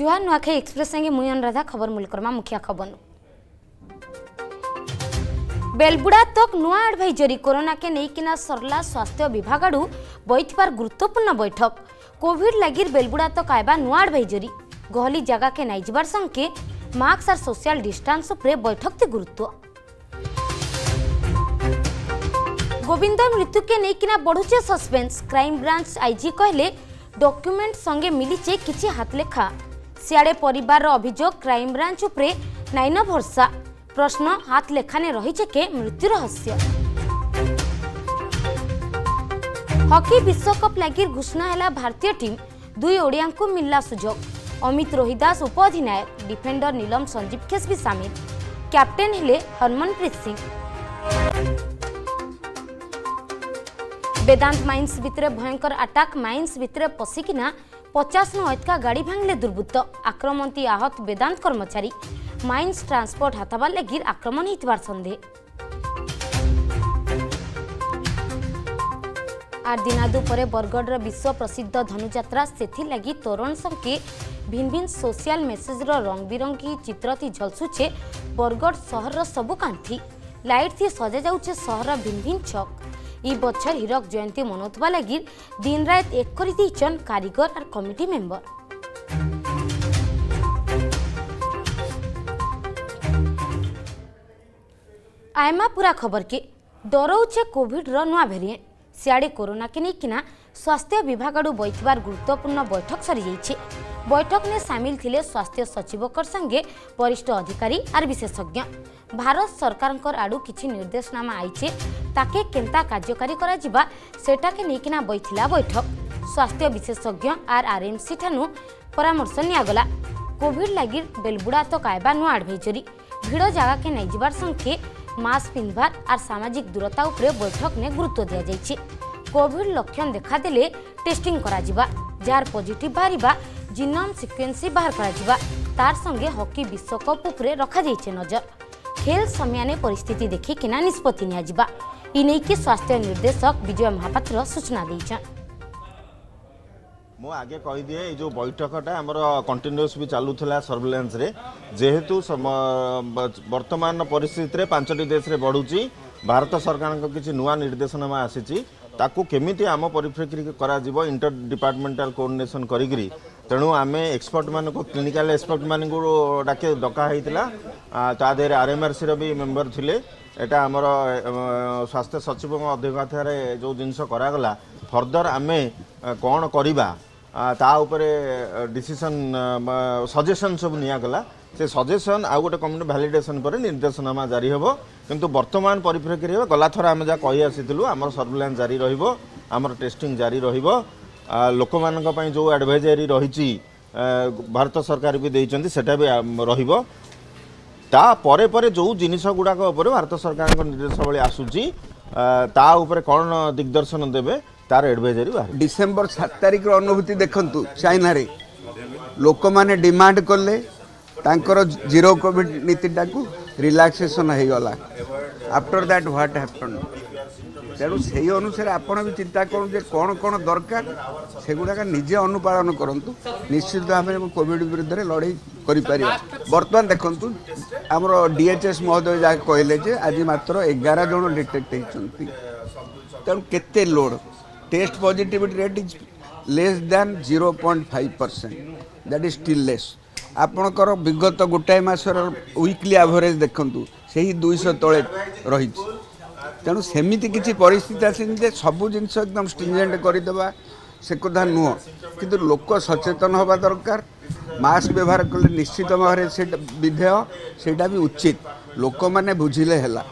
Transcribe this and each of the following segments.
ଜୁହାର ନୂଆଖାଇ ଏକ୍ସପ୍ରେସ୍ ସାଙ୍ଗେ ମୁଇଁ ଅନୁରାଧା ଖବର ମୁଲକର୍ମା ମୁଖ୍ୟ ଖବର বেলবুড়া তক নয় আডভাইজরি করোনাকে নেইকিনা সরলা স্বাস্থ্য বিভাগ আড়ু বইথিবার গুরুত্বপূর্ণ বৈঠক কোভিড লাগির বেলবুড়া তক আইবা নয় আডভাইজরি গহলি জায়গাকে নাই যাবার সঙ্গে মাস্ক আর সোশিয়াল ডিস্টান্স উপরে বৈঠকটি গুরুত্ব গোবিন্দ মৃত্যুকে নেইকিনা বড়ুছে সসপেন্স ক্রাইম ব্রাঞ্চ আইজি কহিলে ডকুমেন্ট সঙ্গে মিলিছে কিছু হাতলেখা सियाड़े पर अभोग क्राइमब्रांच नाइन भरसा प्रश्न हाथ लेखाने रही के मृत्यु रहस्य हकी विश्वकप लगे घोषणा है भारतीय टीम दुई ओडिया मिलला सुजोग अमित रोहिदास उपाधिनायक डिफेंडर नीलम संजीव खेस भी सामिल कैप्टेन हेले हरमनप्रीत सिंह वेदांत माइंस भितर भयंकर अटाक माइंस भितर पशिकिना ପଚାଶ ନ ଅତକା ଗାଡ଼ି ଭାଙ୍ଗିଲେ ଦୁର୍ବୃତ୍ତ ଆକ୍ରମନ୍ତୀ ଆହତ ବେଦାନ୍ତ କର୍ମଚାରୀ ମାଇନ୍ସ ଟ୍ରାନ୍ସପୋର୍ଟ ହାତବାର ଲାଗି ଆକ୍ରମଣ ହୋଇଥିବାର ସନ୍ଦେହ ଆର୍ ଦିନାଦୁ ପରେ ବରଗଡ଼ର ବିଶ୍ୱ ପ୍ରସିଦ୍ଧ ଧନୁଯାତ୍ରା ସେଥିଲାଗି ତୋରଣ ସଂଖ୍ୟେ ଭିନ୍ ଭିନ୍ ସୋସିଆଲ ମେସେଜ୍ର ରଙ୍ଗ ବିରଙ୍ଗୀ ଚିତ୍ରଟି ଝଲସୁଛେ ବରଗଡ଼ ସହରର ସବୁ କାନ୍ଥି ଲାଇଟ୍ ଥି ସଜାଯାଉଛେ ସହରର ଭିନ୍ ଭିନ୍ ଛକ୍ ই বছর হীরক জয়ন্তী মনোতবা লাগি দিন রাত এক করে দিয়েছেন কারিগর আর কমিটি মেম্বর আয়মা পুরা খবর কি ডরৌছে কোভিডর নূয়া ভেরিয়েন্ট সিয়াড়ে কোরোনাকে কিনা স্বাস্থ্য বিভাগ আড়ু বইথিবার গুরুত্বপূর্ণ বৈঠক যাইছে বৈঠক নে সামিল থিলে স্বাস্থ্য সচিবকর সঙ্গে বরিষ্ঠ অধিকারী আর বিশেষজ্ঞ ভারত সরকারঙ্কর আড়ু কিছু নির্দেশনামা আইছে তাকে কেন্তা কার্যকারী করা সেটাকে নিয়ে বইলা বৈঠক স্বাস্থ্য বিশেষজ্ঞ আর আরএমসি ঠানু পরামর্শ নিগলা কোভিড লাগি বেলবুড়া তো কায়বা নু আডভাইজরি ভিড় জায়গাকে নেই যাবার সঙ্গে মাস্ক পিঁধবার আর সামাজিক দূরতা উপরে বৈঠক নে গুরুত্ব দিয়া যাইছে কোভিড লক্ষণ দেখা দেলে টেস্টিং করা যার পজিটিভ বাহারা জিনম সিকুয়েন্সি বাহার করা তার সঙ্গে হকি বিশ্বকপ উপরে রখা যাইছে নজর খেল সমিয়ানে পরিস্থিতি দেখিকিনা নিষ্পতি নিয়া इनेकि स्वास्थ्य निर्देशक विजय महापात्र सूचना देछन् ମୁଁ ଆଗେ କହିଦିଏ ଏଇ ଯେଉଁ ବୈଠକଟା ଆମର କଣ୍ଟିନ୍ୟୁଅସ୍ ବି ଚାଲୁଥିଲା ସର୍ଭିଲାନ୍ସରେ ଯେହେତୁ ବର୍ତ୍ତମାନ ପରିସ୍ଥିତିରେ ପାଞ୍ଚଟି ଦେଶରେ ବଢ଼ୁଛି ଭାରତ ସରକାରଙ୍କ କିଛି ନୂଆ ନିର୍ଦ୍ଦେଶନାମା ଆସିଛି ତାକୁ କେମିତି ଆମ ପରିପ୍ରେକ୍ଷୀରେ କରାଯିବ ଇଣ୍ଟର ଡିପାର୍ଟମେଣ୍ଟାଲ କୋର୍ଡିନେସନ୍ କରିକିରି ତେଣୁ ଆମେ ଏକ୍ସପର୍ଟମାନଙ୍କୁ କ୍ଲିନିକାଲ ଏକ୍ସପର୍ଟମାନଙ୍କୁ ଡାକି ଡକା ହେଇଥିଲା ତା ଦେହରେ ଆର୍ଏମ୍ଆର୍ସିର ବି ମେମ୍ବର ଥିଲେ এটা আমার স্বাস্থ্য সচিবଙ୍କ অধ্যକ୍ଷতাରେ ଯେଉଁ ଜିନିଷ କରାଗଲା ଫର୍ଦର ଆମେ କ'ଣ କରିବା ତା ଉପରେ ଡିସିସନ୍ ସଜେସନ୍ ସବୁ ନିଆଗଲା ସେ ସଜେସନ୍ ଆଉ ଗୋଟେ କମିଟି ଭ୍ୟାଲିଡେସନ୍ ପରେ ନିର୍ଦ୍ଦେଶନାମା ଜାରି ହେବ କିନ୍ତୁ ବର୍ତ୍ତମାନ ପରିପ୍ରେକ୍ଷୀରେ ଗଲାଥର ଆମେ ଯାହା କହି ଆସିଥିଲୁ ଆମର ସର୍ଭିଲାନ୍ସ ଜାରି ରହିବ ଆମର ଟେଷ୍ଟିଂ ଜାରି ରହିବ ଲୋକମାନଙ୍କ ପାଇଁ ଯେଉଁ ଆଡ଼ଭାଇଜାରୀ ରହିଛି ଭାରତ ସରକାର ବି ଦେଇଛନ୍ତି ସେଟା ବି ରହିବ ତାପରେ ପରେ ଯେଉଁ ଜିନିଷ ଗୁଡ଼ାକ ଉପରେ ଭାରତ ସରକାରଙ୍କ ନିର୍ଦ୍ଦେଶାବଳୀ ଆସୁଛି ତା ଉପରେ କ'ଣ ଦିଗ୍ଦର୍ଶନ ଦେବେ ତାର ଆଡ଼ଭାଇଜରୀ ବାହାରି ଡିସେମ୍ବର ସାତ ତାରିଖର ଅନୁଭୂତି ଦେଖନ୍ତୁ ଚାଇନାରେ ଲୋକମାନେ ଡିମାଣ୍ଡ କଲେ ତାଙ୍କର ଜିରୋ କୋଭିଡ଼ ନୀତିଟାକୁ ରିଲାକ୍ସେସନ୍ ହେଇଗଲା ଆଫ୍ଟର ଦ୍ୟାଟ୍ ହ୍ୱାଟ୍ ହ୍ୟାପନ୍ ତେଣୁ ସେହି ଅନୁସାରେ ଆପଣ ବି ଚିନ୍ତା କରନ୍ତୁ ଯେ କ'ଣ କ'ଣ ଦରକାର ସେଗୁଡ଼ାକ ନିଜେ ଅନୁପାଳନ କରନ୍ତୁ ନିଶ୍ଚିତ ଭାବରେ ମୁଁ କୋଭିଡ଼ ବିରୁଦ୍ଧରେ ଲଢ଼େଇ କରିପାରିବା ବର୍ତ୍ତମାନ ଦେଖନ୍ତୁ ଆମର ଡିଏଚ୍ଏସ୍ ମହୋଦୟ ଯାହା କହିଲେ ଯେ ଆଜି ମାତ୍ର ଏଗାର ଜଣ ଡିଟେକ୍ଟ ହେଇଛନ୍ତି ତେଣୁ କେତେ load test positivity rate is less than zero point five percent that is still less ଆପଣଙ୍କର ବିଗତ ଗୋଟାଏ ମାସର ୱିକଲି ଆଭରେଜ୍ ଦେଖନ୍ତୁ ସେହି ଦୁଇଶହ ତଳେ ରହିଛି ତେଣୁ ସେମିତି କିଛି ପରିସ୍ଥିତି ଆସିନି ଯେ ସବୁ ଜିନିଷ ଏକଦମ ଷ୍ଟ୍ରିଞ୍ଜେଣ୍ଟ କରିଦେବା ସେ କଥା ନୁହଁ କିନ୍ତୁ ଲୋକ ସଚେତନ ହେବା ଦରକାର ମାସ୍କ ବ୍ୟବହାର କଲେ ନିଶ୍ଚିତ ଭାବରେ ସେଇଟା ବିଧେୟ ସେଇଟା ବି ଉଚିତ ଲୋକମାନେ ବୁଝିଲେ ହେଲା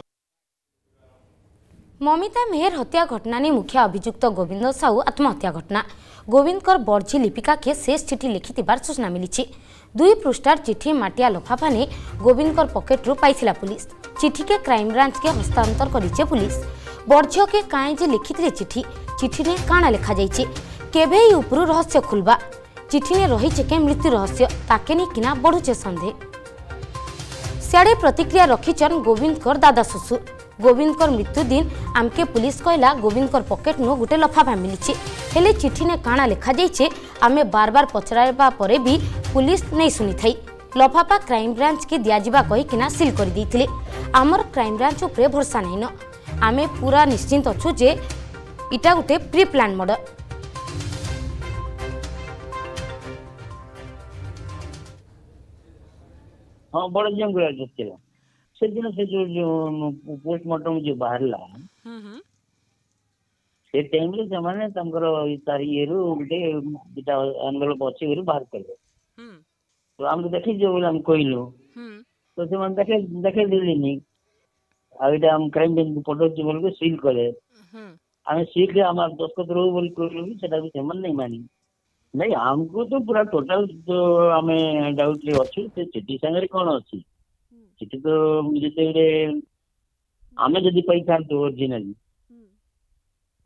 ମମିତା ମେହେର ହତ୍ୟା ଘଟଣା ନେଇ ମୁଖ୍ୟ ଅଭିଯୁକ୍ତ ଗୋବିନ୍ଦ ସାହୁ ଆତ୍ମହତ୍ୟା ଘଟଣା ଗୋବିନ୍ଦଙ୍କର ବର୍ଜି ଲିପିକାକେ ଶେଷ ଚିଠି ଲେଖିଥିବାର ସୂଚନା ମିଳିଛି ଦୁଇ ପୃଷ୍ଠାର ଚିଠି ମାଟିଆ ଲଫାଫା ନେଇ ଗୋବିନ୍ଦଙ୍କର ପକେଟରୁ ପାଇଥିଲା ପୁଲିସ ଚିଠିକେ କ୍ରାଇମବ୍ରାଞ୍ଚକେ ହସ୍ତାନ୍ତର କରିଛେ ପୁଲିସ ବର୍ଝ୍ୟକେ କାଏଁ ଯେ ଲେଖିଥିଲେ ଚିଠି ଚିଠିରେ କାଣା ଲେଖାଯାଇଛେ କେବେ ଏଇ ଉପରୁ ରହସ୍ୟ ଖୁଲ୍ବା ଚିଠିରେ ରହିଛେ କେ ମୃତ୍ୟୁ ରହସ୍ୟ ତାକେ ନେଇକିନା ବଢ଼ୁଛେ ସନ୍ଦେହ ସିଆଡ଼େ ପ୍ରତିକ୍ରିୟା ରଖିଛନ୍ ଗୋବିନ୍ଦଙ୍କର ଦାଦା ଶ୍ୱଶୁର ଗୋବିନ୍ଦଙ୍କର ମୃତ୍ୟୁ ଦିନ ଆମ୍କେ ପୁଲିସ କହିଲା ଗୋବିନ୍ଦଙ୍କର ପକେଟନୁ ଗୋଟେ ଲଫାଫା ମିଳିଛି ହେଲେ ଚିଠିନେ କାଣା ଲେଖାଯାଇଛେ ଆମେ ବାର ବାର ପଚରାଇବା ପରେ ବି ପୁଲିସ ନେଇ ଶୁଣିଥାଇ ଲଫାଫା କ୍ରାଇମବ୍ରାଞ୍ଚକେ ଦିଆଯିବା କହିକିନା ସିଲ୍ କରିଦେଇଥିଲେ ଆମର କ୍ରାଇମବ୍ରାଞ୍ଚ ଉପରେ ଭରସା ନାଇଁନ ଆମେ ପୁରା ନିଶ୍ଚିନ୍ତ ଅଛୁ ଯେ ଇଟା ଗୋଟେ ପ୍ରି ପ୍ଲାନ୍ ମର୍ଡର ହଁ ବଡ଼ ଝିଅଙ୍କୁ ଥିଲା से दिनों से जो जो पोस्टमार्टम जो बाहर ସେ ଟାଇମ୍ରେ ସେମାନେ ତାଙ୍କର ତାରି ଇଏରୁ ଗୋଟେ ଦୁଇଟା ଏନଭେଲପ ଅଛି ବୋଲି ବାହାର କଲେ ତ ଆମକୁ ଦେଖିଛୁ ବୋଲି ଆମେ କହିଲୁ ତ ସେମାନେ ଦେଖେଇ ଦେଖେଇ ଦେଲେନି ଆଉ ଏଇଟା ଆମ କ୍ରାଇମ ବ୍ରାଞ୍ଚକୁ ପଠଉଛି ବୋଲିକି ସିଲ୍ କଲେ ଆମେ ସିଲ୍ରେ ଆମ ଦସ୍ତଖତ ରହୁ ବୋଲି କହିଲୁ ବି ସେଟା ବି ସେମାନେ ନାଇଁ ମାନି ନାଇଁ ଆମକୁ ତ ପୁରା ଟୋଟାଲ ଆମେ ଡାଉଟରେ ଅଛୁ ସେ ଚିଠି ସାଙ୍ଗରେ କ'ଣ ଅଛି ତ ଯେତେବେଳେ ଆମେ ଯଦି ପାଇଥାନ୍ତୁ ଓରିଜିନାଲି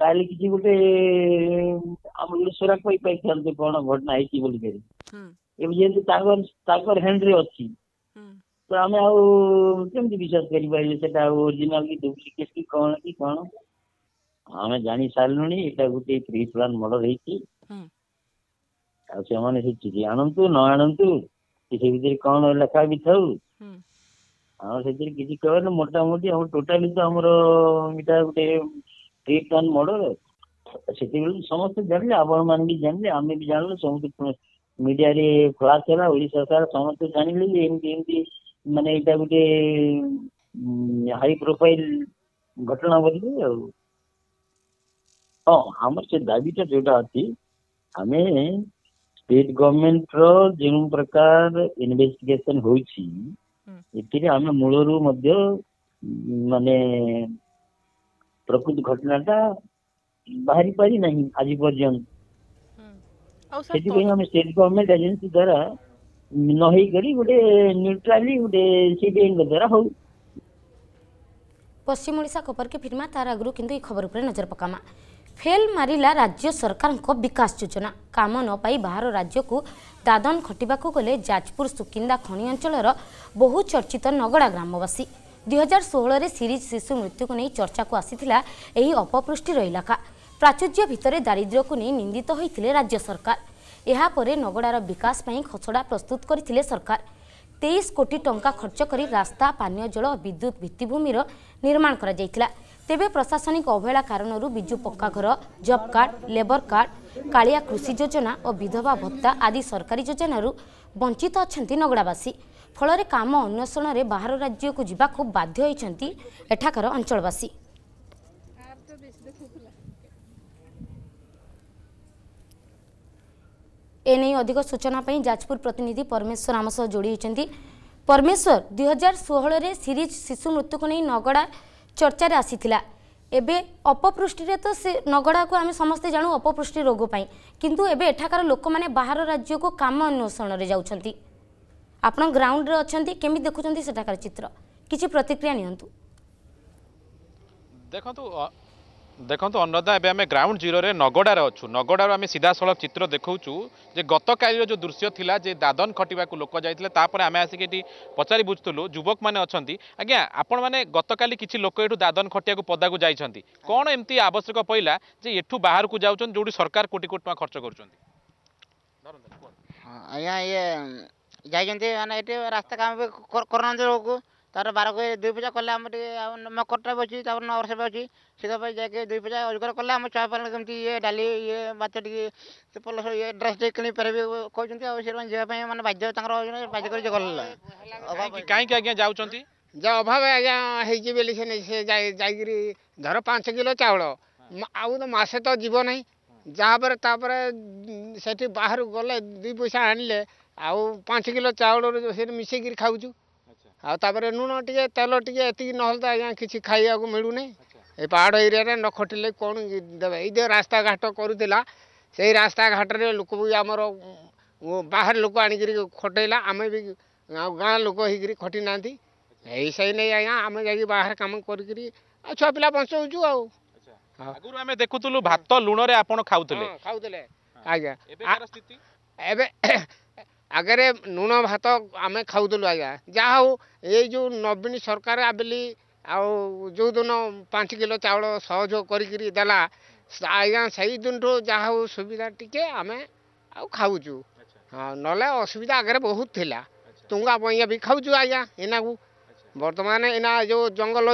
ତାହେଲେ କିଛି ଗୋଟେ ଗୋଟେ ସୁରାକ ପାଇଁ ପାଇଥାନ୍ତୁ କ'ଣ ଘଟଣା ହେଇଛି ବୋଲିକରି ଏବେ ଯେହେତୁ ତାଙ୍କର ତାଙ୍କର ହ୍ୟାଣ୍ଡରେ ଅଛି ତ ଆମେ ଆଉ କେମିତି ବିଶ୍ୱାସ କରିପାରିବେ ସେଟା ଆଉ ଓରିଜିନାଲ କି ଡୁପ୍ଲିକେଟ କି କ'ଣ କି କ'ଣ ଆମେ ଜାଣି ସାରିଲୁଣି ଏଇଟା ଗୋଟେ ପ୍ରି ପ୍ଲାନ ମର୍ଡର ହେଇଛି ଆଉ ସେମାନେ ସେ ଚିଠି ଆଣନ୍ତୁ ନ ଆଣନ୍ତୁ ସେ ଭିତରେ କ'ଣ ଲେଖା ବି ଥାଉ ଆଉ ସେଥିରେ କିଛି କହିବନି ମୋଟାମୋଟି ଆମର ଟୋଟାଲି ତ ଆମର ଏଇଟା ଗୋଟେ ଥ୍ରୀ ଟନ୍ ମର୍ଡର ସେତେବେଳେ ସମସ୍ତେ ଜାଣିଲେ ଆପଣମାନେ ବି ଜାଣିଲେ ଆମେ ବି ଜାଣିଲୁ ସମସ୍ତେ ମିଡ଼ିଆରେ ଖୋଲାସ ହେଲା ଓଡ଼ିଶା ସାରା ସମସ୍ତେ ଜାଣିଲେ ଯେ ଏମିତି ଏମିତି ମାନେ ଏଇଟା ଗୋଟେ ହାଇ ପ୍ରୋଫାଇଲ ଘଟଣା ବୋଲି ଆଉ ହଁ ଆମର ସେ ଦାବିଟା ଯୋଉଟା ଅଛି ଆମେ ଷ୍ଟେଟ୍ ଗଭର୍ଣ୍ଣମେଣ୍ଟର ଯେଉଁ ପ୍ରକାର ଇନଭେଷ୍ଟିଗେସନ୍ ହୋଇଛି ଏଥିରେ ଆମେ ମୂଳରୁ ମଧ୍ୟ ମାନେ ପ୍ରକୃତ ଘଟଣାଟା ବାହାରି ପାରି ନାହିଁ ଆଜି ପର୍ଯ୍ୟନ୍ତ ସେଥିପାଇଁ ଆମେ ଷ୍ଟେଟ୍ ଗଭର୍ଣ୍ଣମେଣ୍ଟ ଏଜେନ୍ସି ଦ୍ଵାରା ନ ହେଇକରି ଗୋଟେ ନ୍ୟୁଟ୍ରାଲି ଗୋଟେ ସିବିଆଇଙ୍କ ଦ୍ଵାରା ହଉ ପଶ୍ଚିମ ଓଡ଼ିଶା ଖବରକେ ଫିରମା ତାର ଆଗରୁ କିନ୍ତୁ ଏଇ ଖବର ଉପରେ ନଜର ପକାମା ଫେଲ୍ ମାରିଲା ରାଜ୍ୟ ସରକାରଙ୍କ ବିକାଶ ଯୋଜନା କାମ ନ ପାଇ ବାହାର ରାଜ୍ୟକୁ ଦାଦନ ଖଟିବାକୁ ଗଲେ ଯାଜପୁର ସୁକିନ୍ଦା ଖଣି ଅଞ୍ଚଳର ବହୁ ଚର୍ଚ୍ଚିତ ନଗଡ଼ା ଗ୍ରାମବାସୀ ଦୁଇହଜାର ଷୋହଳରେ ସିରିଜ ଶିଶୁ ମୃତ୍ୟୁକୁ ନେଇ ଚର୍ଚ୍ଚାକୁ ଆସିଥିଲା ଏହି ଅପପୃଷ୍ଟିର ଇଲାକା ପ୍ରାଚୁର୍ଯ୍ୟ ଭିତରେ ଦାରିଦ୍ର୍ୟକୁ ନେଇ ନିନ୍ଦିତ ହୋଇଥିଲେ ରାଜ୍ୟ ସରକାର ଏହାପରେ ନଗଡ଼ାର ବିକାଶ ପାଇଁ ଖସଡ଼ା ପ୍ରସ୍ତୁତ କରିଥିଲେ ସରକାର ତେଇଶ କୋଟି ଟଙ୍କା ଖର୍ଚ୍ଚ କରି ରାସ୍ତା ପାନୀୟ ଜଳ ବିଦ୍ୟୁତ୍ ଭିତ୍ତିଭୂମିର ନିର୍ମାଣ କରାଯାଇଥିଲା ତେବେ ପ୍ରଶାସନିକ ଅବହେଳା କାରଣରୁ ବିଜୁ ପକ୍କା ଘର job card labour card Kalia କୃଷି ଯୋଜନା ଓ ବିଧବା ଭତ୍ତା ଆଦି ସରକାରୀ ଯୋଜନାରୁ ବଞ୍ଚିତ ଅଛନ୍ତି ନଗଡ଼ାବାସୀ ଫଳରେ କାମ ଅନ୍ୱେଷଣରେ ବାହାର ରାଜ୍ୟକୁ ଯିବା ଖୁବ୍ ବାଧ୍ୟ ହୋଇଛନ୍ତି ଏଠାକାର ଅଞ୍ଚଳବାସୀ ଏନେଇ ଅଧିକ ସୂଚନା ପାଇଁ ଯାଜପୁର ପ୍ରତିନିଧି ପରମେଶ୍ୱର ଆମ ସହ ଯୋଡ଼ି ହୋଇଛନ୍ତି ପରମେଶ୍ୱର ଦୁଇହଜାର ଷୋହଳରେ ସିରିଜ ଶିଶୁ ମୃତ୍ୟୁକୁ ନେଇ ନଗଡ଼ା ଚର୍ଚ୍ଚାରେ ଆସିଥିଲା ଏବେ ଅପପୃଷ୍ଟିରେ ତ ସେ ନଗଡ଼ାକୁ ଆମେ ସମସ୍ତେ ଜାଣୁ ଅପପୃଷ୍ଟି ରୋଗ ପାଇଁ କିନ୍ତୁ ଏବେ ଏଠାକାର ଲୋକମାନେ ବାହାର ରାଜ୍ୟକୁ କାମ ଅନ୍ୱେଷଣରେ ଯାଉଛନ୍ତି ଆପଣ ଗ୍ରାଉଣ୍ଡରେ ଅଛନ୍ତି କେମିତି ଦେଖୁଛନ୍ତି ସେଠାକାର ଚିତ୍ର କିଛି ପ୍ରତିକ୍ରିୟା ନିଅନ୍ତୁ ଦେଖନ୍ତୁ ଦେଖନ୍ତୁ ଅନ୍ନଦା ଏବେ ଆମେ ଗ୍ରାଉଣ୍ଡ ଜିରୋରେ ନଗଡ଼ାରେ ଅଛୁ ନଗଡ଼ାରୁ ଆମେ ସିଧାସଳଖ ଚିତ୍ର ଦେଖାଉଛୁ ଯେ ଗତକାଲିର ଯେଉଁ ଦୃଶ୍ୟ ଥିଲା ଯେ ଦାଦନ ଖଟିବାକୁ ଲୋକ ଯାଇଥିଲେ ତାପରେ ଆମେ ଆସିକି ଏଠି ପଚାରି ବୁଝୁଥିଲୁ ଯୁବକମାନେ ଅଛନ୍ତି ଆଜ୍ଞା ଆପଣମାନେ ଗତକାଲି କିଛି ଲୋକ ଏଠୁ ଦାଦନ ଖଟିବାକୁ ପଦାକୁ ଯାଇଛନ୍ତି କ'ଣ ଏମିତି ଆବଶ୍ୟକ ପଡ଼ିଲା ଯେ ଏଠୁ ବାହାରକୁ ଯାଉଛନ୍ତି ଯେଉଁଠି ସରକାର କୋଟି କୋଟି ଟଙ୍କା ଖର୍ଚ୍ଚ କରୁଛନ୍ତି ଆଜ୍ଞା ଇଏ ଯାଇଛନ୍ତି ମାନେ ଏଠି ରାସ୍ତା କାମ ବି କରୁନାହାନ୍ତି ଲୋକକୁ ତା'ର ବାର ଦୁଇ ପୂଜା କଲେ ଆମର ଟିକେ ମକରଟା ବି ଅଛି ତା'ପରେ ନଅବର୍ଷ ବି ଅଛି ସେଥିପାଇଁ ଯାଇକି ଦୁଇ ପୂଜା ରୋଜଗାର କଲେ ଆମ ଛୁଆ ପିଲାଙ୍କୁ କେମିତି ଇଏ ଡାଲି ଇଏ ବାଛ ଟିକେ ପଲସ ଇଏ ଡ୍ରେସ୍ ଟିକେ କିଣିପାରିବେ କହୁଛନ୍ତି ଆଉ ସେଥିପାଇଁ ଯିବା ପାଇଁ ମାନେ ବାଧ୍ୟ ତାଙ୍କର ବାଧ୍ୟ କରି ଗଲେ କାହିଁକି ଆଜ୍ଞା ଯାଉଛନ୍ତି ଯେ ଅଭାବ ଆଜ୍ଞା ହେଇଛି ବୋଲି ସେ ସେ ଯାଇକିରି ଧର ପାଞ୍ଚ କିଲୋ ଚାଉଳ ଆଉ ତ ମାସେ ତ ଯିବ ନାହିଁ ଯାହାପରେ ତାପରେ ସେଠି ବାହାରୁ ଗଲେ ଦୁଇ ପଇସା ଆଣିଲେ ଆଉ ପାଞ୍ଚ କିଲୋ ଚାଉଳରୁ ସେଠି ମିଶେଇକିରି ଖାଉଛୁ ଆଉ ତାପରେ ଲୁଣ ଟିକେ ତେଲ ଟିକେ ଏତିକି ନହେଲେ ତ ଆଜ୍ଞା କିଛି ଖାଇବାକୁ ମିଳୁନି ଏ ପାହାଡ଼ ଏରିଆରେ ନ ଖଟିଲେ କ'ଣ ଦେବେ ଏଇ ଯେଉଁ ରାସ୍ତାଘାଟ କରୁଥିଲା ସେଇ ରାସ୍ତାଘାଟରେ ଲୋକ ବି ଆମର ବାହାର ଲୋକ ଆଣିକିରି ଖଟେଇଲା ଆମେ ବି ଆଉ ଗାଁ ଲୋକ ହେଇକିରି ଖଟି ନାହାନ୍ତି ଏଇ ସେଇ ନେଇ ଆଜ୍ଞା ଆମେ ଯାଇକି ବାହାର କାମ କରିକିରି ଆଉ ଛୁଆ ପିଲା ବଞ୍ଚଉଛୁ ଆଉ ଆଗରୁ ଆମେ ଦେଖୁଥିଲୁ ଭାତ ଲୁଣରେ ଆପଣ ଖାଉଥିଲେ ଖାଉଥିଲେ ଆଜ୍ଞା ଏବେ आगे लुण भात आम खाऊल आजा जहा हूँ ये जो नवीन सरकार आबली आ जो दिन पांच किलो चाउल सहयोग कर दिन जहाँ सुविधा टी आम खाऊ ना अच्छा। हाँ, असुविधा आगे बहुत थी अच्छा। तुंगा बइया भी खाऊ आजा इना बर्तमान अच्छा। इना जो जंगल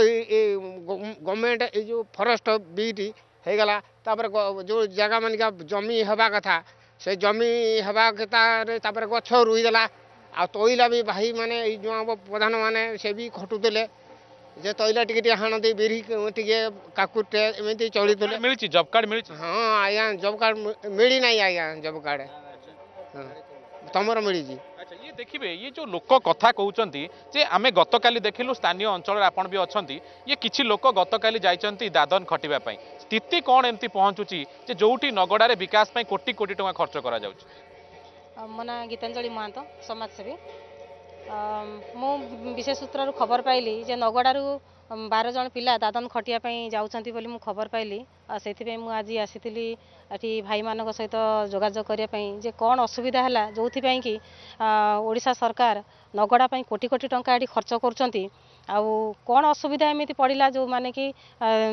गवर्नमेंट ये फरेस्ट बीट हो जो जगह मानिका जमी हवा कथा से जमी हवा के तार ग रुईदेला आ तैला भी भाई मैंने प्रधान मैंने से भी खटुले जे तैला टे हाण दे बिरी काकुटे एमती चलू जब कार्ड मिल हाँ आज्ञा जब कार्ड मिली ना आज्ञा जब कार्ड तुम मिली जी। দেখবে ये जो लोक कथा कहते जे आम गतका देखिलु स्थानीय अंचल आपण भी अच्छा ये किसी लोक गतका जाती दादन खटापी स्थिति कौन एमती पहुँचुची जे जोटी नगड़े विकास कोटी कोटी टाँग खर्च कर ମୋ ନାଁ ଗୀତାଞ୍ଜଳି ମହାନ୍ତ ସମାଜସେବୀ ମୁଁ ବିଶେଷ ସୂତ୍ରରୁ ଖବର ପାଇଲି ଯେ ନଗଡ଼ାରୁ ବାର ଜଣ ପିଲା ଦାଦନ ଖଟିବା ପାଇଁ ଯାଉଛନ୍ତି ବୋଲି ମୁଁ ଖବର ପାଇଲି ସେଇଥିପାଇଁ ମୁଁ ଆଜି ଆସିଥିଲି ଏଠି ଭାଇମାନଙ୍କ ସହିତ ଯୋଗାଯୋଗ କରିବା ପାଇଁ ଯେ କ'ଣ ଅସୁବିଧା ହେଲା ଯେଉଁଥିପାଇଁ କି ଓଡ଼ିଶା ସରକାର ନଗଡ଼ା ପାଇଁ କୋଟି କୋଟି ଟଙ୍କା ଏଠି ଖର୍ଚ୍ଚ କରୁଛନ୍ତି ଆଉ କ'ଣ ଅସୁବିଧା ଏମିତି ପଡ଼ିଲା ଯେଉଁମାନେ କି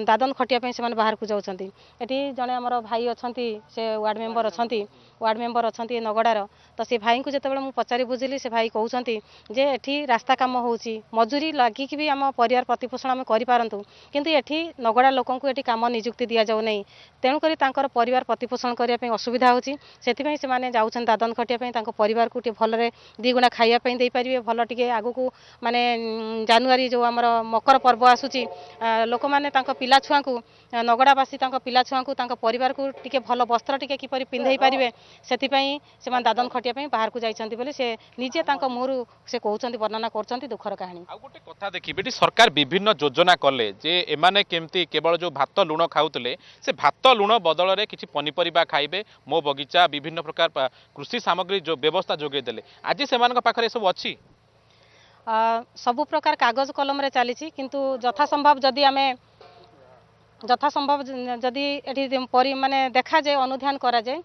ଦାଦନ ଖଟିବା ପାଇଁ ସେମାନେ ବାହାରକୁ ଯାଉଛନ୍ତି ଏଠି ଜଣେ ଆମର ଭାଇ ଅଛନ୍ତି ସେ ୱାର୍ଡ଼ ମେମ୍ବର ଅଛନ୍ତି ୱାର୍ଡ଼ ମେମ୍ବର ଅଛନ୍ତି ଏ ନଗଡ଼ାର ତ ସେ ଭାଇଙ୍କୁ ଯେତେବେଳେ ମୁଁ ପଚାରି ବୁଝିଲି ସେ ଭାଇ କହୁଛନ୍ତି ଯେ ଏଠି ରାସ୍ତା କାମ ହେଉଛି ମଜୁରୀ ଲାଗିକି ବି ଆମ ପରିବାର ପ୍ରତିପୋଷଣ ଆମେ କରିପାରନ୍ତୁ କିନ୍ତୁ ଏଠି ନଗଡ଼ା ଲୋକଙ୍କୁ ଏଠି କାମ ନିଯୁକ୍ତି ଦିଆଯାଉଛି ଦିଆଯାଉନାହିଁ ତେଣୁକରି ତାଙ୍କର ପରିବାର ପ୍ରତିପୋଷଣ କରିବା ପାଇଁ ଅସୁବିଧା ହେଉଛି ସେଥିପାଇଁ ସେମାନେ ଯାଉଛନ୍ତି ଦାଦନ ଖଟିବା ପାଇଁ ତାଙ୍କ ପରିବାରକୁ ଟିକେ ଭଲରେ ଦୁଇଗୁଣା ଖାଇବା ପାଇଁ ଦେଇପାରିବେ ଭଲ ଟିକେ ଆଗକୁ ମାନେ ଜାନୁଆରୀ ଯେଉଁ ଆମର ମକର ପର୍ବ ଆସୁଛି ଲୋକମାନେ ତାଙ୍କ ପିଲା ଛୁଆଙ୍କୁ ନଗଡ଼ାବାସୀ ତାଙ୍କ ପିଲା ଛୁଆଙ୍କୁ ତାଙ୍କ ପରିବାରକୁ ଟିକେ ଭଲ ବସ୍ତ୍ର ଟିକେ କିପରି ପିନ୍ଧେଇ ପାରିବେ ସେଥିପାଇଁ ସେମାନେ ଦାଦନ ଖଟିବା ପାଇଁ ବାହାରକୁ ଯାଇଛନ୍ତି ବୋଲି ସେ ନିଜେ ତାଙ୍କ ମୁହଁରୁ ସେ କହୁଛନ୍ତି ବର୍ଣ୍ଣନା କରୁଛନ୍ତି ଦୁଃଖର କାହାଣୀ ଆଉ ଗୋଟେ କଥା ଦେଖିବି ଏଠି ସରକାର ବିଭିନ୍ନ ଯୋଜନା କଲେ ଯେ ଏମାନେ କେମିତି କେବଳ ଯେଉଁ ଭାତ ଲୁଣ ଖାଉଥିଲେ ସେ ଭାତ ଲୁଣ ବଦଳରେ କିଛି ପନିପରିବା ଖାଇବେ ମୋ ବଗିଚା ବିଭିନ୍ନ ପ୍ରକାର କୃଷି ସାମଗ୍ରୀ ବ୍ୟବସ୍ଥା ଯୋଗାଇ ଦେଲେ ଆଜି ସେମାନଙ୍କ ପାଖରେ ଏସବୁ ଅଛି ସବୁ ପ୍ରକାର କାଗଜ କଲମରେ ଚାଲିଛି କିନ୍ତୁ ଯଥାସମ୍ଭବ ଯଦି ଆମେ যথাসম্ভব যদি এটি মানে দেখাযায় অনুধান କରାଯାଏ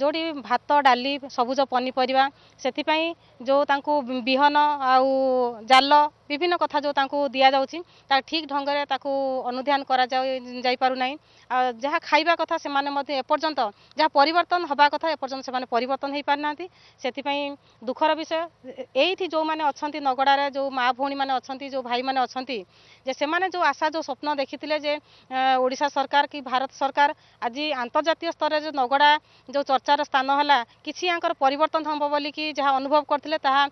ଯେଉଁଠି ଭାତ ଡାଲି ସବୁଜ ପନିପରିବା ସେଥିପାଇଁ ଯେଉଁ ତାଙ୍କୁ ବିହନ ଆଉ ଜାଲ ବିଭିନ୍ନ କଥା ଯେଉଁ ତାଙ୍କୁ ଦିଆଯାଉଛି ତା ଠିକ୍ ଢଙ୍ଗରେ ତାକୁ ଅନୁଧ୍ୟାନ କରାଯାଇପାରୁନାହିଁ ଆଉ ଯାହା ଖାଇବା କଥା ସେମାନେ ମଧ୍ୟ ଏପର୍ଯ୍ୟନ୍ତ ଯାହା ପରିବର୍ତ୍ତନ ହେବା କଥା ଏପର୍ଯ୍ୟନ୍ତ ସେମାନେ ପରିବର୍ତ୍ତନ ହୋଇପାରିନାହାନ୍ତି ସେଥିପାଇଁ ଦୁଃଖର ବିଷୟ ଏଇଠି ଯେଉଁମାନେ ଅଛନ୍ତି ନଗଡ଼ାରେ ଯେଉଁ ମା' ଭଉଣୀମାନେ ଅଛନ୍ତି ଯେଉଁ ଭାଇମାନେ ଅଛନ୍ତି ଯେ ସେମାନେ ଯେଉଁ ଆଶା ଯେଉଁ ସ୍ୱପ୍ନ ଦେଖିଥିଲେ ଯେ ଓଡ଼ିଶା ସରକାର କି ଭାରତ ସରକାର ଆଜି ଆନ୍ତର୍ଜାତୀୟ ସ୍ତରରେ ଯେଉଁ ନଗଡ଼ା ଯେଉଁ ଚର୍ଚ୍ଚାର ସ୍ଥାନ ହେଲା କିଛି ୟାଙ୍କର ପରିବର୍ତ୍ତନ ହେବ ବୋଲିକି ଯାହା ଅନୁଭବ କରିଥିଲେ ତାହା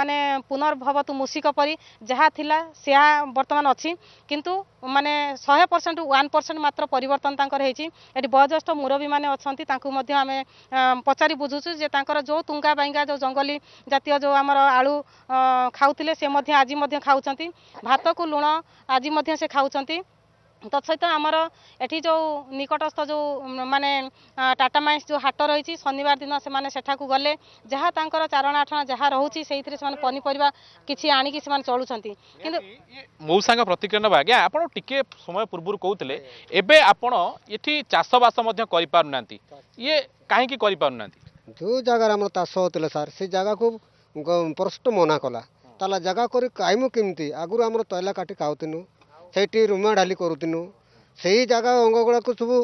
ମାନେ ପୁନର୍ଭବତୁ ମୂଷିକ ପରି ଯାହା ଥିଲା ସେହା ବର୍ତ୍ତମାନ ଅଛି କିନ୍ତୁ ମାନେ ଶହେ ପରସେଣ୍ଟ ୱାନ୍ ପରସେଣ୍ଟ ମାତ୍ର ପରିବର୍ତ୍ତନ ତାଙ୍କର ହେଇଛି ଏଠି ବୟୋଜ୍ୟେଷ୍ଠ ମୁରବୀମାନେ ଅଛନ୍ତି ତାଙ୍କୁ ମଧ୍ୟ ଆମେ ପଚାରି ବୁଝୁଛୁ ଯେ ତାଙ୍କର ଯେଉଁ ତୁଙ୍ଗା ବାଇଙ୍ଗା ଯେଉଁ ଜଙ୍ଗଲୀ ଜାତୀୟ ଯେଉଁ ଆମର ଆଳୁ ଖାଉଥିଲେ ସେ ମଧ୍ୟ ଆଜି ମଧ୍ୟ ଖାଉଛନ୍ତି ଭାତକୁ ଲୁଣ ଆଜି ମଧ୍ୟ ସେ ଖାଉଛନ୍ତି তৎসହିତ ଆମର ଏଠି ଯେଉଁ ନିକଟସ୍ଥ ଯେଉଁ ମାନେ ଟାଟା ମାଇନ୍ସ ଯେଉଁ ହାଟ ରହିଛି ଶନିବାର ଦିନ ସେମାନେ ସେଠାକୁ ଗଲେ ଯାହା ତାଙ୍କର ଚାରଣା ଆଠଣା ଯାହା ରହୁଛି ସେଇଥିରେ ସେମାନେ ପନିପରିବା କିଛି ଆଣିକି ସେମାନେ ଚଳୁଛନ୍ତି କିନ୍ତୁ ମଉସାଙ୍କ ପ୍ରତିକ୍ରିୟା ନେବା ଆଜ୍ଞା ଆପଣ ଟିକେ ସମୟ ପୂର୍ବରୁ କହୁଥିଲେ ଏବେ ଆପଣ ଏଠି ଚାଷବାସ ମଧ୍ୟ କରିପାରୁନାହାନ୍ତି ଇଏ କାହିଁକି କରିପାରୁନାହାନ୍ତି ଯେଉଁ ଜାଗାରେ ଆମର ଚାଷ ହେଉଥିଲା ସାର୍ ସେ ଜାଗାକୁ ପରଷ୍ଟ ମନା କଲା ତାହେଲେ ଜାଗା କରି ଖାଇମୁ କେମିତି ଆଗରୁ ଆମର ତୈଲା କାଟି ଖାଉଥିଲୁ ସେଇଠି ରୁମା ଡାଲି କରୁଥିଲୁ ସେଇ ଜାଗା ଅଙ୍ଗଗୁଡ଼ାକୁ ସବୁ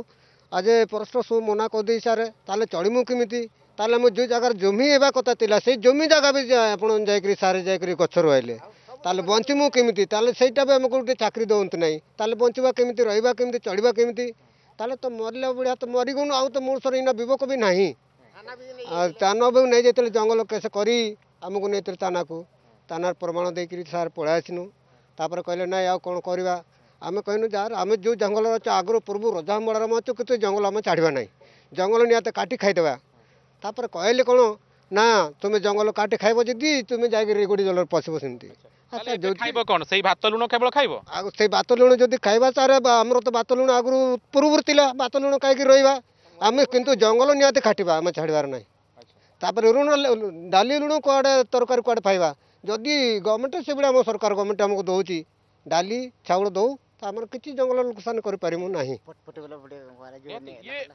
ଆଜି ପରସ୍ପର ସବୁ ମନା କରିଦେଇ ସାର୍ ତାହେଲେ ଚଳିମୁ କେମିତି ତାହେଲେ ମୁଁ ଯେଉଁ ଜାଗାରେ ଜମି ହେବା କଥା ଥିଲା ସେଇ ଜମି ଜାଗା ବି ଆପଣ ଯାଇକରି ସାର୍ ଯାଇକରି ଗଛ ରହିଲେ ତାହେଲେ ବଞ୍ଚିମୁ କେମିତି ତାହେଲେ ସେଇଟା ବି ଆମକୁ ଗୋଟେ ଚାକିରି ଦେଉନ୍ତି ନାହିଁ ତାହେଲେ ବଞ୍ଚିବା କେମିତି ରହିବା କେମିତି ଚଳିବା କେମିତି ତାହେଲେ ତ ମରିଲା ଭଳିଆ ତ ମରିଗଲୁ ଆଉ ତ ମଣିଷର ଏଇନା ବିବେକ ବି ନାହିଁ ଆଉ ତାନ ବି ନେଇଯାଇଥିଲେ ଜଙ୍ଗଲ କେସ କରି ଆମକୁ ନେଇଥିଲେ ତାନାକୁ ତାନାର ପ୍ରମାଣ ଦେଇକରି ସାର୍ ପଳାଇ ଆସିନୁ ତାପରେ କହିଲେ ନାଇଁ ଆଉ କ'ଣ କରିବା ଆମେ କହିନୁ ଯାହାର ଆମେ ଯେଉଁ ଜଙ୍ଗଲରେ ଅଛୁ ଆଗରୁ ପୂର୍ବରୁ ରଜାମଡ଼ାରେ ଆମେ ଅଛୁ କିନ୍ତୁ ଜଙ୍ଗଲ ଆମେ ଛାଡ଼ିବା ନାହିଁ ଜଙ୍ଗଲ ନିହାତି କାଟି ଖାଇଦେବା ତାପରେ କହିଲେ କ'ଣ ନା ତୁମେ ଜଙ୍ଗଲ କାଟି ଖାଇବ ଯଦି ତୁମେ ଯାଇକି ରେଗୁଡ଼ି ଜଙ୍ଗଲରେ ପଶିବ ସେମିତି ଖାଇବ କ'ଣ ସେଇ ଭାତ ଲୁଣ କେବଳ ଖାଇବ ଆଉ ସେଇ ଭାତ ଲୁଣ ଯଦି ଖାଇବା ସାର୍ ଆମର ତ ଭାତ ଲୁଣ ଆଗରୁ ପୂର୍ବରୁ ଥିଲା ଭାତ ଲୁଣ ଖାଇକି ରହିବା ଆମେ କିନ୍ତୁ ଜଙ୍ଗଲ ନିହାତି କାଟିବା ଆମେ ଛାଡ଼ିବାର ନାହିଁ ତାପରେ ଲୁଣ ଡାଲି ଲୁଣ କୁଆଡ଼େ ତରକାରୀ କୁଆଡ଼େ ଖାଇବା ଯଦି ଗଭର୍ଣ୍ଣମେଣ୍ଟ ସେଭଳିଆ ଆମ ସରକାର ଗଭର୍ଣ୍ଣମେଣ୍ଟ ଆମକୁ ଦେଉଛି ଡାଲି ଚାଉଳ ଦେଉ ତ ଆମର କିଛି ଜଙ୍ଗଲ ନୋକସାନ କରିପାରିବୁ ନାହିଁ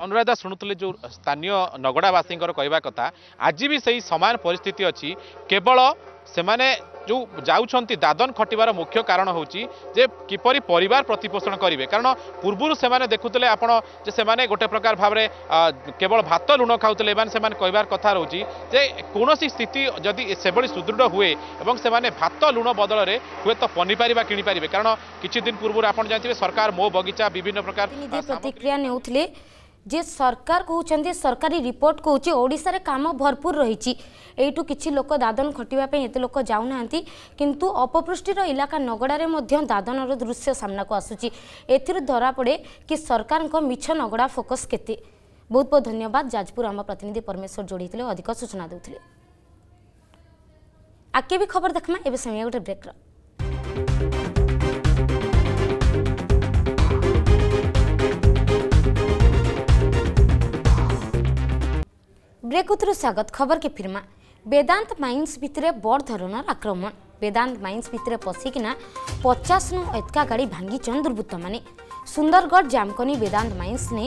ଅନୁରାଧ ଶୁଣୁଥିଲେ ଯେଉଁ ସ୍ଥାନୀୟ ନଗଡ଼ାବାସୀଙ୍କର କହିବା କଥା ଆଜି ବି ସେଇ ସମାନ ପରିସ୍ଥିତି ଅଛି କେବଳ ସେମାନେ ଯେଉଁ ଯାଉଛନ୍ତି ଦାଦନ ଖଟିବାର ମୁଖ୍ୟ କାରଣ ହେଉଛି ଯେ କିପରି ପରିବାର ପ୍ରତିପୋଷଣ କରିବେ କାରଣ ପୂର୍ବରୁ ସେମାନେ ଦେଖୁଥିଲେ ଆପଣ ଯେ ସେମାନେ ଗୋଟେ ପ୍ରକାର ଭାବରେ କେବଳ ଭାତ ଲୁଣ ଖାଉଥିଲେ ଏମାନେ ସେମାନେ କହିବାର କଥା ରହୁଛି ଯେ କୌଣସି ସ୍ଥିତି ଯଦି ସେଭଳି ସୁଦୃଢ଼ ହୁଏ ଏବଂ ସେମାନେ ଭାତ ଲୁଣ ବଦଳରେ ହୁଏତ ପନିପରିବା କିଣିପାରିବେ କାରଣ କିଛି ଦିନ ପୂର୍ବରୁ ଆପଣ ଜାଣିଥିବେ ସରକାର ମୋ ବଗିଚା ବିଭିନ୍ନ ପ୍ରକାର ପ୍ରତିକ୍ରିୟା ନେଉଥିଲେ ଯେ ସରକାର କହୁଛନ୍ତି ସରକାରୀ ରିପୋର୍ଟ କହୁଛି ଓଡ଼ିଶାରେ କାମ ଭରପୁର ରହିଛି ଏଇଠୁ କିଛି ଲୋକ ଦାଦନ ଖଟିବା ପାଇଁ ଏତେ ଲୋକ ଯାଉନାହାନ୍ତି କିନ୍ତୁ ଅପପୃଷ୍ଟିର ଇଲାକା ନଗଡ଼ାରେ ମଧ୍ୟ ଦାଦନର ଦୃଶ୍ୟ ସାମ୍ନାକୁ ଆସୁଛି ଏଥିରୁ ଧରାପଡ଼େ କି ସରକାରଙ୍କ ମିଛ ନଗଡ଼ା ଫୋକସ୍ କେତେ ବହୁତ ବହୁତ ଧନ୍ୟବାଦ ଯାଜପୁର ଆମ ପ୍ରତିନିଧି ପରମେଶ୍ୱର ଯୋଡ଼ିଥିଲେ ଅଧିକ ସୂଚନା ଦେଉଥିଲେ ଆଗେ ବି ଖବର ଦେଖମା ଏବେ ସମୟ ଗୋଟେ ବ୍ରେକ୍ର ବ୍ରେକ୍ ଉତ୍ରୁ ସ୍ୱାଗତ ଖବରକେ ଫିର୍ମା ବେଦାନ୍ତ ମାଇନ୍ସ ଭିତରେ ବଡ଼ ଧରଣର ଆକ୍ରମଣ ବେଦାନ୍ତ ମାଇନ୍ସ ଭିତରେ ପଶିକିନା ପଚାଶରୁ ଏତକା ଗାଡ଼ି ଭାଙ୍ଗିଛନ୍ ଦୁର୍ବୃତ୍ତମାନେ ସୁନ୍ଦରଗଡ଼ ଜାମକନି ବେଦାନ୍ତ ମାଇନ୍ସନେ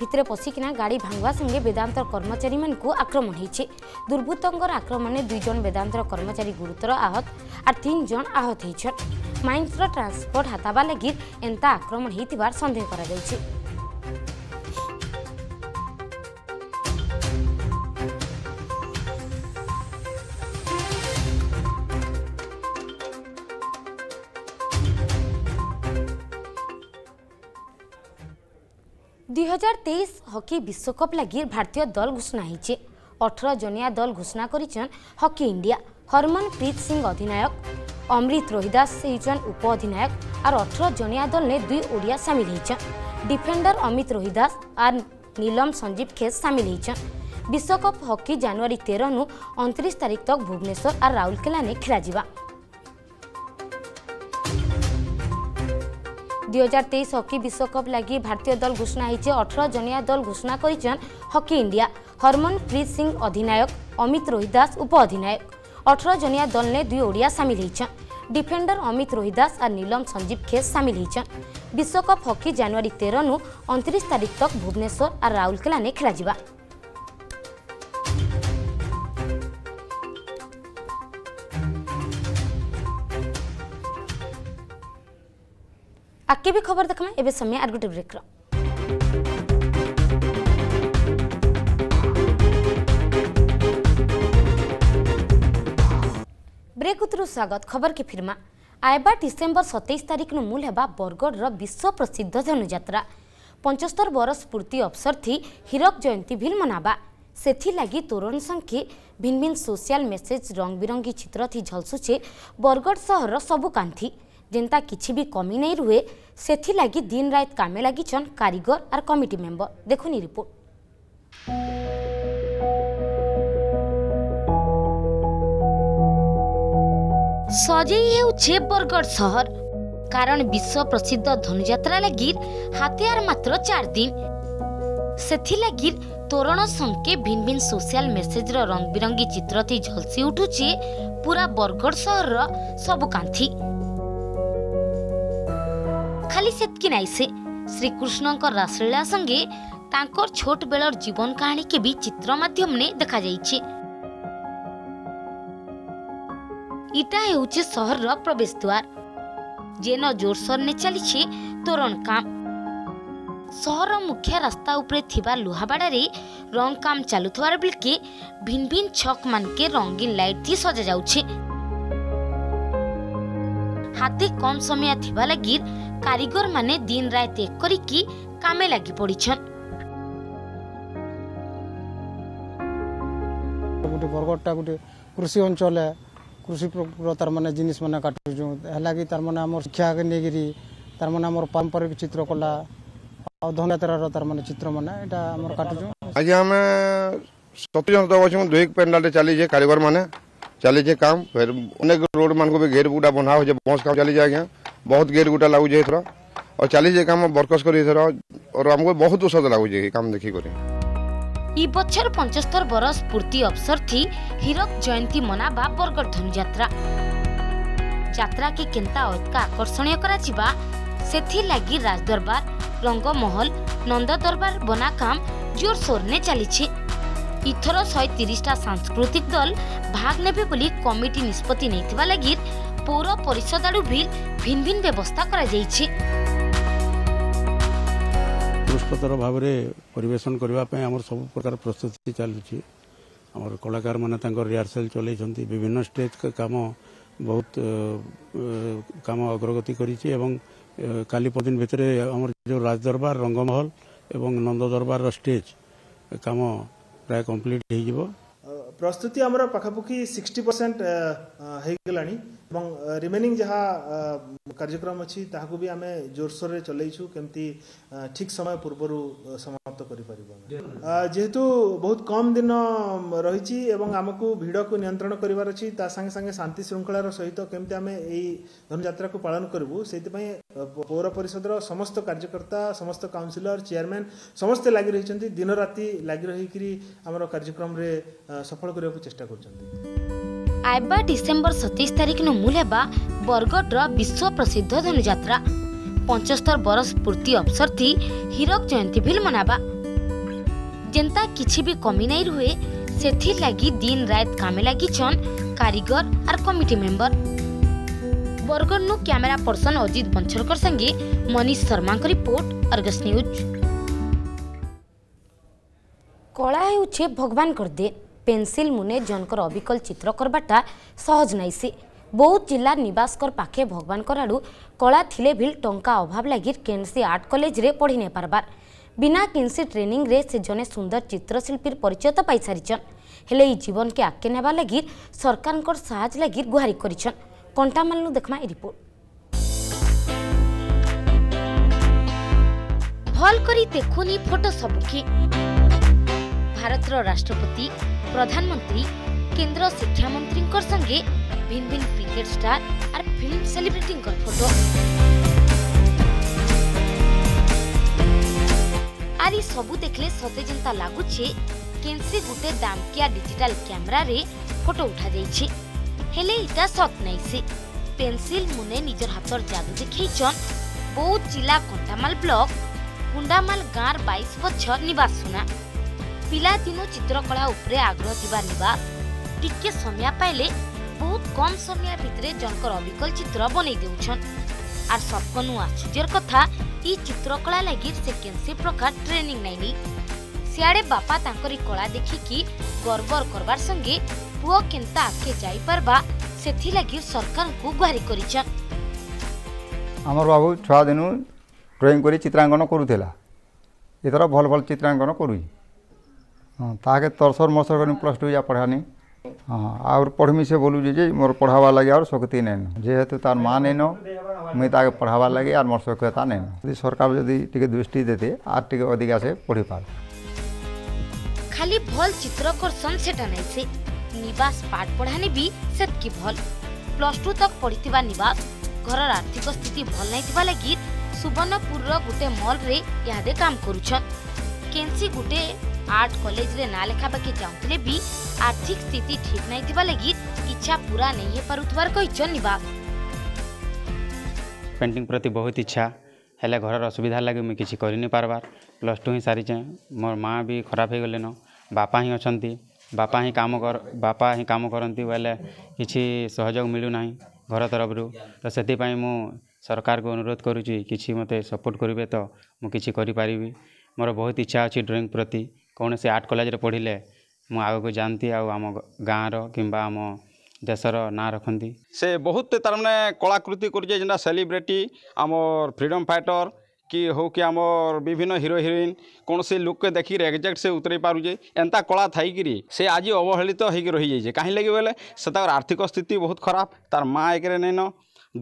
ভিতরে পশিকিনা গাড়ি ভাঙ্গা সঙ্গে বেদান্তর কর্মচারী মানুষ আক্রমণ হয়েছে দুর্বৃত্তর আক্রমণে দুইজন বেদান্তর কর্মচারী গুরুতর আহত আর তিনজন আহত হয়েছেন মাইন্সর ট্রান্সপোর্ট হাতাবা লাগি এন্তা আক্রমণ হয়েছে সন্দেহ করা যাচ্ছে দুই হাজার তেইশ হকি বিশ্বকপ লাগি ভারতীয় দল ঘোষণা হয়েছে অঠর জনিয়া দল ঘোষণা করেছেন hockey India Harmanpreet Singh অধিনায়ক অমৃত রোহিদাস হয়েছেন উপ অধিনায়ক আর অঠর জনিয়া দল নে দুই ওড়িয়া সামিল হয়েছেন ডিফেন্ডর অমিত রোহিদাস আর নীলম সঞ্জীব খেস সামিল হয়েছেন বিশ্বকপ হকি জানুয়ারি তেরু অনতিরিশ তারিখ তক ভুবনেশ্বর আর রাউরকেলা খেলা যা দুই হাজার তেইশ হকি বিশ্বকপ লাগি ভারতীয় দল ঘোষণা হয়েছে অঠর জনিয়া দল ঘোষণা করেছেন হকি ইন্ডিয়া হরমনপ্রীত সিং অধিনায়ক অমিত রোহিদাস উপ অধিনায়ক অঠর জনিয়া দল নে দুই ওড়িয়া সামিল হয়েছেন ডিফেন্ডর অমিত রোহিদাস আর নীলম সঞ্জীব খেস সামিল হয়েছেন বিশ্বকপ হকি জানুয়ারি তেরু অনতিরিশ তারিখ তক ভুবনেশ্বর আর রাউরকেলা খেলা ଆଗେ ବି ଖବର ଦେଖମା ଏବେ ସମୟ ଆର ଗୋଟେ ବ୍ରେକ୍ର ବ୍ରେକ୍ ଉତରୁ ସ୍ୱାଗତ ଖବରକେ ଫିର୍ମା ଆଇବା ଡିସେମ୍ବର ସତେଇଶ ତାରିଖରୁ ମୂଲ ହେବା ବରଗଡ଼ର ବିଶ୍ୱପ୍ରସିଦ୍ଧ ଧନୁଯାତ୍ରା ପଞ୍ଚସ୍ତର ବରଷ ପୂର୍ତ୍ତି ଅବସର ଥି ହୀରକ ଜୟନ୍ତୀ ଭିଲ୍ ମନାବା ସେଥିଲାଗି ତୋରଣ ସଂଖ୍ୟେ ଭିନ୍ ଭିନ୍ ସୋସିଆଲ ମେସେଜ ରଙ୍ଗ ବିରଙ୍ଗୀ ଚିତ୍ରଥି ଝଲସୁଛେ ବରଗଡ଼ ସହରର ସବୁ କାନ୍ଥି ଯେନ୍ତା କିଛି ବି କମି ନାଇଁ ରୁହେ ସେଥିଲାଗି ଦିନ ରାତ କାମେ ଲାଗିଛନ୍ କାରିଗର ଆର୍ କମିଟି ମେମ୍ବର ଦେଖୁନି ରିପୋର୍ଟ ସଜେଇ ହେଉଛି ବରଗଡ଼ ସହର কারণ বিশ্ব প্রসিদ্ধ ধনুযাত্রা লাগির হাতে আর মাত্র চার দিন সেগির তোরণ সঙ্গে ভিন ভিন সোশিয়াল মেসেজর রংবিরঙ্গি চিত্রটি ঝলসি উঠুছে পুরা বরগড় সহরর সবু কান্থি ଖାଲି ସେତ୍କି ନାହିଁ ସେ ଶ୍ରୀକୃଷ୍ଣଙ୍କ ରାସଲୀଳା ସଙ୍ଗେ ତାଙ୍କର ଛୋଟ ବେଳର ଜୀବନ କାହାଣୀକେ ବି ଚିତ୍ର ମାଧ୍ୟମରେ ଦେଖାଯାଇଛି ଇଟା ହେଉଛି ସହରର ପ୍ରବେଶ ଦ୍ୱାର ଯେନ ଜୋରସୋରରେ ଚାଲିଛି ତୋରଣ କାମ ସହର ମୁଖ୍ୟ ରାସ୍ତା ଉପରେ ଥିବା ଲୁହାବାଡ଼ାରେ ରଙ୍ଗ କାମ ଚାଲୁଥିବାର ବେଳକେ ଭିନ୍ ଭିନ୍ ଛକ୍ ମାନକେ ରଙ୍ଗୀନ ଲାଇଟ୍ ଥି ସଜା ଯାଉଛି ହାତେ କମ୍ ସମୟ ଥିବା ଲାଗି কারিগর মানে দিন রাত এক করি কি কামে লাগি পড়িছন গোটে বরগড়টা গোটে কৃষি অঞ্চল কৃষি তার মানে জিনিস মানে কাটুছু হেলাগি তার মানে আমার শিক্ষাকে নেগিরি তার মানে আমার পারম্পরিক চিত্রকলা ଆଉ ଧନୁଯାତ୍ରାର ତାର মানে ଚିତ୍ର ମାନେ ଏଇଟା ଆମର କାଟୁଛୁ ଆଜି ଆମେ ସତୁରି ଜଣ ଅଛୁ ଦୁଇ ପେଣ୍ଡାଲରେ ଚାଲିଛେ কারিগর মানে चलीजे काम फिर अनेक रोड मानक भी घेर गुटा बना हो बस काम चली आज्ञा बहुत घेर गुटा लगुचे एथर और चलीजे काम बरकस कर और आमको बहुत औषध लगुचे काम देखिक ଇ ବଛର ପଞ୍ଚସ୍ତର ବର ସ୍ଫୂର୍ତ୍ତି ଅବସରଥି ହୀରକ ଜୟନ୍ତୀ ମନାବା ବରଗଡ଼ ଧନୁଯାତ୍ରା ଯାତ୍ରାକେ କେନ୍ତା ଅଧିକା ଆକର୍ଷଣୀୟ କରାଯିବା ସେଥିର୍ଲାଗି ରାଜଦରବାର ରଙ୍ଗମହଲ ନନ୍ଦ ଦରବାର ବନାକାମ ଜୋରସୋରରେ ଚାଲିଛି ইথর শহে তিরিশটা সাংস্কৃতিক দল ভাগ নেবে বলে কমিটি নিষ্পতি নেওয়া লাগি পৌর পরিষদ আড়ু বিল ভিন ভিন ব্যবস্থা করা যাইছে পুষ্পতর ভাবে পরিবেশন করা আমার সব প্রকার প্রস্তুতি চালুছি আমার কলাকার মানে তাঁর রিহার্সাল চলাইছেন বিভিন্ন স্টেজ কাম বহুত কাম অগ্রগতি করেছি এবং কালি পরদিন ভিতরে আমার যে রাজদরবার রঙ্গমহল এবং নন্দ দরবার স্টেজ কাম প্রায় কমপ্লিট হয়ে যাব প্রস্তুতি আমার পাখাপাখি সিক্সটি পরসেন্ট হয়ে গলানি এবং ରିମେନିଂ ଯାହା କାର୍ଯ୍ୟକ୍ରମ ଅଛି ତାହାକୁ ବି ଆମେ ଜୋରସୋରରେ ଚଲେଇଛୁ କେମିତି ଠିକ୍ ସମୟ ପୂର୍ବରୁ ସମାପ୍ତ କରିପାରିବୁ ଯେହେତୁ ବହୁତ କମ୍ ଦିନ ରହିଛି ଏବଂ ଆମକୁ ଭିଡ଼କୁ ନିୟନ୍ତ୍ରଣ କରିବାର ଅଛି ତା ସାଙ୍ଗେ ସାଙ୍ଗେ ଶାନ୍ତି ଶୃଙ୍ଖଳାର ସହିତ କେମିତି ଆମେ ଏଇ ଧନୁଯାତ୍ରାକୁ ପାଳନ କରିବୁ ସେଇଥିପାଇଁ ପୌର ପରିଷଦର ସମସ୍ତ କାର୍ଯ୍ୟକର୍ତ୍ତା ସମସ୍ତ କାଉନସିଲର ଚେୟାରମ୍ୟାନ୍ ସମସ୍ତେ ଲାଗି ରହିଛନ୍ତି ଦିନରାତି ଲାଗି ରହିକରି ଆମର କାର୍ଯ୍ୟକ୍ରମରେ ସଫଳ କରିବାକୁ ଚେଷ୍ଟା କରୁଛନ୍ତି आबा डिसेम्बर सतैश तारिख नु मुल है बरगढ़ विश्व प्रसिद्ध धनुजात्रा पंचस्तर बरस पूर्ति अवसर थी हीरक जयंती भी मनाबा जेंता किसी भी कमी नहीं रुए से लगी दिन रात कामे लगी छन कारीगर और कमिटी मेंबर बरगढ़ नु कैमरा पर्सन अजित बंछरकर संगे मनीष शर्मा को रिपोर्ट अर्गस न्यूज कला है भगवान कर दे পেনসিল মুনে জনকর অবিকল চিত্র করবাটা সহজ নাইসি বৌদ্ধ জেলা নিবাসকর পাখে ভগবানকর আড়ু কলা থিলে ভিল টঙ্কা অভাব লাগি কেনসি আর্ট কলেজরে পড়ি নে পারবার বিনা কিনসি ট্রেনিংরে সে জনে সুন্দর চিত্রশিল্পীর পরিচয় তো পাই সারিছন হলে এই জীবনকে আগে নেবার লাগি সরকারকর সাহায্য লাগি গুহারি করিছন কণ্টামালু দেখমা এই রিপোর্ট ভল করি দেখুনি ফটো সবুকি ভারতর রাষ্ট্রপতি প্রধানমন্ত্রী কেন্দ্র শিক্ষামন্ত্রী সঙ্গে ভিন ভিন ক্রিকেট স্টার আর ফিল্ম সেলিব্রিটি ফটো আর এই সবু দেখলে সতে যেনতা লাগুছে কেনসি গোটে দামকিয়া ডিজিটাল ক্যামেরারে ফটো উঠা যাইছে হেলে এটা সত নাই সে পেন্সিল মুনে নিজের হাতর জাদু দেখাইছন বৌদ্ধ জেলা কন্টামাল ব্লক কুন্ডামাল গাঁর বাইশ বছর নিবাসনা ପିଲାଦିନୁ ଚିତ୍ରକଳା ଉପରେ ଆଗ୍ରହ ଥିବା ନିବା ଟିକେ ସମୟ ପାଇଲେ ବହୁତ କମ୍ ସମୟ ଭିତରେ ଜଣଙ୍କର ଅବିକଳ ଚିତ୍ର ବନେଇ ଦେଉଛନ୍ ଆର୍ ସବକନୁ ଆଶ୍ଚର୍ଯ୍ୟର କଥା ଇ ଚିତ୍ରକଳା ଲାଗି ସେ କେନ୍ସି ପ୍ରକାର ଟ୍ରେନିଂ ନାଇଁନି ସିଆଡ଼େ ବାପା ତାଙ୍କରି କଳା ଦେଖିକି ଗର୍ବର କରବାର ସଙ୍ଗେ ପୁଅ କେନ୍ତା ଆଗ୍କେ ଯାଇପାରବା ସେଥିଲାଗି ସରକାରଙ୍କୁ ଗୁହାରି କରିଛନ୍ ଆମର ବାବୁ ଦିନୁ ଡ୍ରଇଂ କରି ଚିତ୍ରାଙ୍କନ କରୁଥିଲା ଏଥର ଭଲ ଭଲ ଚିତ୍ରାଙ୍କନ କରୁଛି हाँ ताके तरसर मरसर कर प्लस टू जा पढ़ानी हाँ और पढ़मी से बोलू जे मोर पढ़ावा लगे और सकती नहीं जे हेतु तार माँ नहीं नो मुई ताके पढ़ावा लगे और मोर सक्यता नहीं यदि सरकार यदि टिके दृष्टि देते आर टिके अधिका से पढ़ी पार खाली भल चित्र करसन सेटा नहीं से निवास पाठ पढ़ाने भी सेतकी भल प्लस टू तक पढ़ी निवास ଘରର ଆର୍ଥିକ ସ୍ଥିତି ଭଲ ନାଇଁଥିବା ଲାଗି ସୁବର୍ଣ୍ଣପୁରର ଗୋଟେ ମଲ୍ରେ ଇହାଦେ କାମ କରୁଛନ୍ କେନ୍ସି ଗୋଟେ आर्ट कॉलेज रे ना लेखाबाके चाहूले भी आर्थिक स्थिति ठीक नहीं थिबा लगी इच्छा पूरा नहीं हे पारुथवार कहिचन निवास पेंटिंग प्रति बहुत इच्छा हेले घर असुविधा लगे मुझे किसी कर पार्बार प्लस टू ही सारीचे मोर माँ भी खराब हो गले न बापा ही अच्छा बापा ही काम कर बापा ही कम करती बोले किसी सहयोग मिलू घर तरफ रू तो से सरकार को अनुरोध करुच्ची किसी मत सपोर्ट करेंगे तो मुझे किसी करें मोर बहुत इच्छा अच्छी ड्रॉइंग प्रति କୌଣସି ଆର୍ଟ କଲେଜରେ ପଢ଼ିଲେ ମୁଁ ଆଗକୁ ଯାଆନ୍ତି ଆଉ ଆମ ଗାଁର କିମ୍ବା ଆମ ଦେଶର ନାଁ ରଖନ୍ତି ସେ ବହୁତ ତାରମାନେ କଳାକୃତି କରୁଛେ ଯେନ୍ଟା ସେଲିବ୍ରିଟି ଆମର ଫ୍ରିଡ଼ମ୍ ଫାଇଟର୍ କି ହଉ କି ଆମର ବିଭିନ୍ନ ହିରୋ ହିରୋଇନ୍ କୌଣସି ଲୁକ୍କେ ଦେଖିକିରି ଏକ୍ଜାକ୍ଟ ସେ ଉତରେଇ ପାରୁଛେ ଏନ୍ତା କଳା ଥାଇକିରି ସେ ଆଜି ଅବହେଳିତ ହେଇକି ରହିଯାଇଛେ କାହିଁ ଲାଗି ବୋଲେ ସେ ତାଙ୍କର ଆର୍ଥିକ ସ୍ଥିତି ବହୁତ ଖରାପ ତାର ମାଆ ଏକରେ ନେଇନ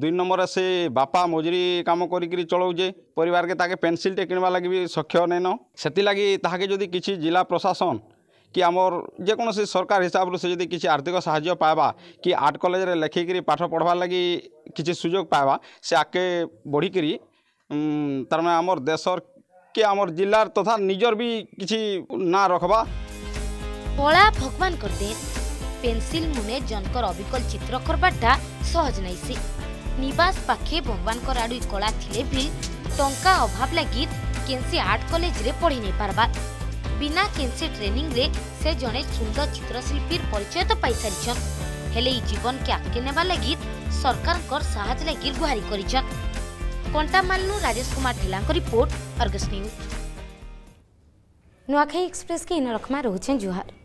দুই নম্বরে ସେ ବାପା ମଜୁରୀ କାମ କରିକିରି ଚଳଉଛେ ପରିବାରକେ ତାକେ ପେନ୍ସିଲ୍ଟେ କିଣିବା ଲାଗି ବି ସକ୍ଷମ ନାଇଁନ ସେଥିଲାଗି ତାହାକେ ଯଦି କିଛି ଜିଲ୍ଲା ପ୍ରଶାସନ କି ଆମର ଯେକୌଣସି ସରକାର ହିସାବରୁ ସେ ଯଦି କିଛି ଆର୍ଥିକ ସାହାଯ୍ୟ ପାଇବା କି ଆର୍ଟ କଲେଜରେ ଲେଖିକିରି ପାଠ ପଢ଼ବାର୍ ଲାଗି କିଛି ସୁଯୋଗ ପାଇବା ସେ ଆଗକେ ବଢ଼ିକିରି ତାର୍ମାନେ ଆମର ଦେଶର କି ଆମର ଜିଲ୍ଲାର ତଥା ନିଜର ବି କିଛି ନାଁ ରଖବା କଳା ଭଗବାନଙ୍କର ଦେନ୍ ପେନ୍ସିଲ୍ ମୁନେ ଜନଙ୍କର ଅବିକଳ ଚିତ୍ର କରବାରଟା ସହଜ ନାଇଁସି ନିବାସ ପାଖେ ଭଗବାନଙ୍କ ଆଡ଼ୁ କଳା ଥିଲେ ବି ଟଙ୍କା ଅଭାବ ଲାଗି କେନ୍ସି ଆର୍ଟ କଲେଜରେ ପଢ଼ି ନେଇ ପାରବା ବିନା କେନ୍ସି ଟ୍ରେନିଂରେ ସେ ଜଣେ ସୁନ୍ଦର ଚିତ୍ରଶିଳ୍ପୀର ପରିଚୟ ତ ପାଇସାରିଛନ୍ ହେଲେ ଇ ଜୀବନକେ ଆଗକେ ନେବା ଲାଗି ସରକାରଙ୍କର ସାହାଯ୍ୟ ଲାଗି ଗୁହାରି କରିଛନ୍ କଣ୍ଟାମାଲନୁ Rajesh Kumar ଠେଲାଙ୍କ report Argus news Nuakhai express के इन रखमा रोचे जुहार